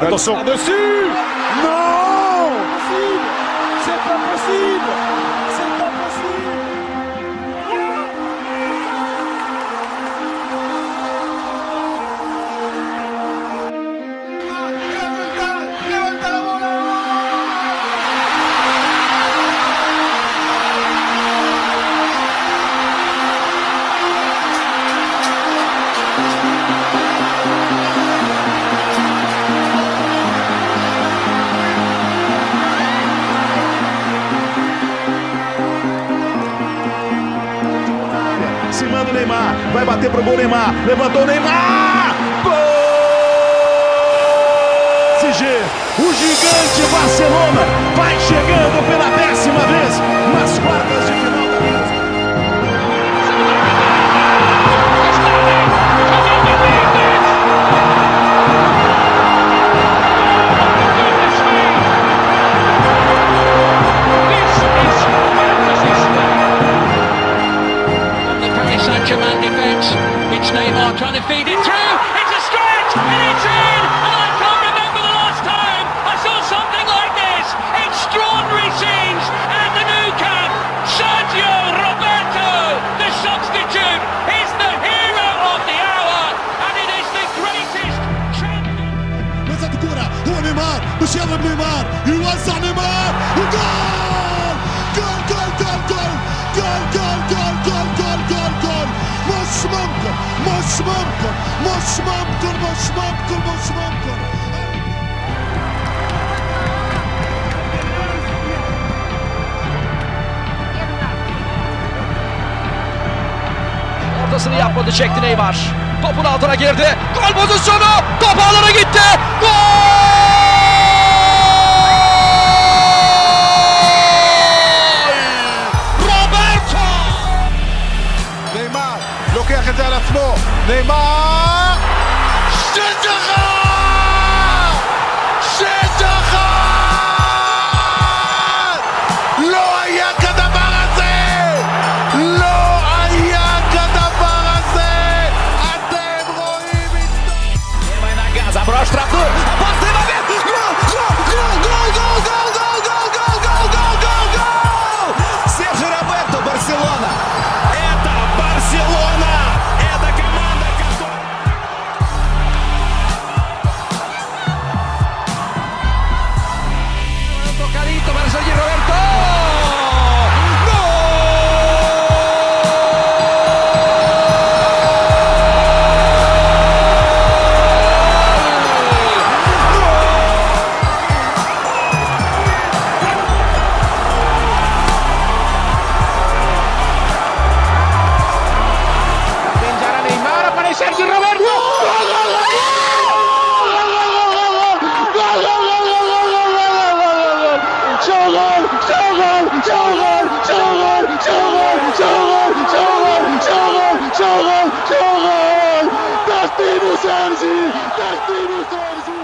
Attention. Dessus. Non. C'est pas possible Se manda o Neymar. Vai bater pro gol Neymar. Levantou Neymar. Gol! O gigante Barcelona vai chegando pela décima vez nas quartas de final trying to feed it through. It's a stretch, and it's in. And I can't remember the last time I saw something like this. Extraordinary scenes at the new camp. Sergio Roberto, the substitute, is the hero of the hour, and it is the greatest. champion. figura, o Neymar, o Neymar, e o Neymar, o! Boşmoptur, boşmoptur. Ortasını yapmadı, çekti Neymar. Topun altına girdi. Gol pozisyonu. Top ağlara gitti. Gol! לוקח את זה על עצמו, נאמר Sergio Roberto. Tactimus Ramsey! Tactimus Ramsey!